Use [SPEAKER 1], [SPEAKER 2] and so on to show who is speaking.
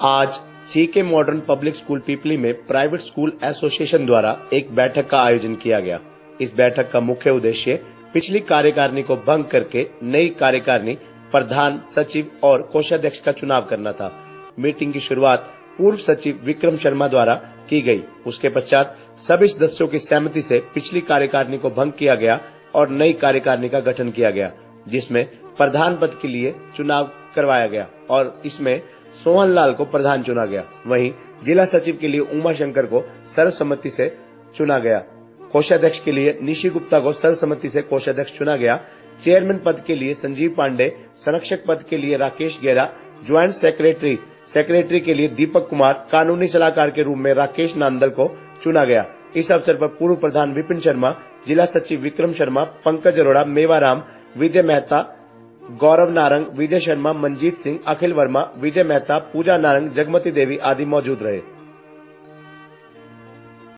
[SPEAKER 1] आज सी के modern public school पीपली में प्राइवेट स्कूल एसोसिएशन द्वारा एक बैठक का आयोजन किया गया। इस बैठक का मुख्य उद्देश्य पिछली कार्यकारिणी को भंग करके नई कार्यकारिणी, प्रधान सचिव और कोषाध्यक्ष का चुनाव करना था। मीटिंग की शुरुआत पूर्व सचिव विक्रम शर्मा द्वारा की गई। उसके पश्चात सभी सदस्यों की सहमति से पिछली कार्यकारिणी को भंग किया गया और नई कार्यकारिणी का गठन किया गया, जिसमें प्रधान पद के लिए चुनाव करवाया गया और इसमें सोहन लाल को प्रधान चुना गया। वहीं जिला सचिव के लिए उमा शंकर को सर्वसम्मति से चुना गया। कोषाध्यक्ष के लिए निशी गुप्ता को सर्वसम्मति से कोषाध्यक्ष चुना गया। चेयरमैन पद के लिए संजीव पांडे, संरक्षक पद के लिए राकेश गेरा, ज्वाइंट सेक्रेटरी सेक्रेटरी के लिए दीपक कुमार, कानूनी सलाहकार के रूप में राकेश नांदल को चुना गया। इस अवसर पर पूर्व प्रधान विपिन शर्मा, जिला सचिव विक्रम शर्मा, पंकज अरोड़ा, मेवाराम, विजय मेहता गौरव नारंग, विजय शर्मा मंजीत सिंह, अखिल वर्मा, विजय मेहता, पूजा नारंग, जगमती देवी आदि मौजूद रहे।